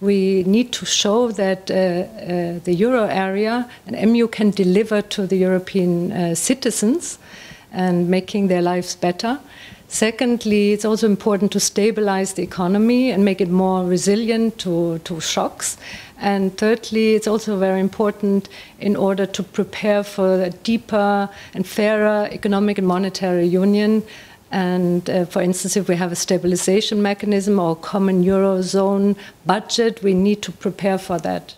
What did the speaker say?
we need to show that uh, uh, the euro area and EMU can deliver to the European uh, citizens and making their lives better. Secondly, it's also important to stabilize the economy and make it more resilient to, to shocks. And thirdly, it's also very important in order to prepare for a deeper and fairer economic and monetary union. And uh, for instance, if we have a stabilization mechanism or a common eurozone budget, we need to prepare for that.